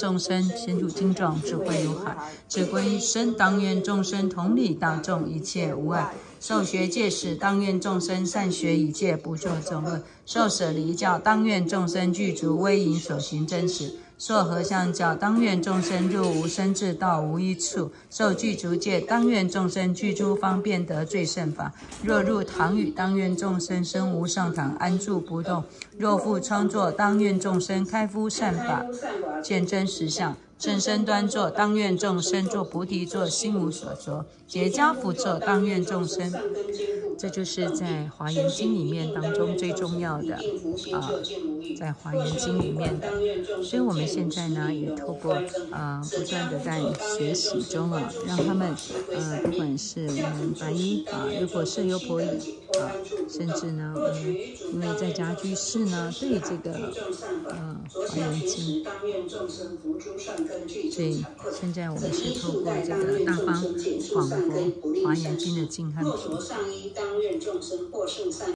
众生先入经众，智慧如海，智慧一生。当愿众生同理大众，一切无碍。受学戒时，当愿众生善学以戒，不作众恶。受舍离教，当愿众生具足威仪，所行真实。受和相教，当愿众生入无生智道，无一处；受具足戒，当愿众生具诸方便得最胜法。若入堂宇，当愿众生生无上堂，安住不动；若复创作，当愿众生开敷善法，见真实相。正身端坐，当愿众生作菩提座，心无所着；结跏趺坐，当愿众生。这就是在华严经里面当中最重要的啊，在华严经里面的。所以我们现在呢，也透过啊，不断的在学习中啊，让他们呃，不管是我们白衣啊，如果是优婆夷啊，甚至呢，我们因为在家居士呢，对这个呃华严经。所以现在我们是透过这个大方广佛华严经的经和品。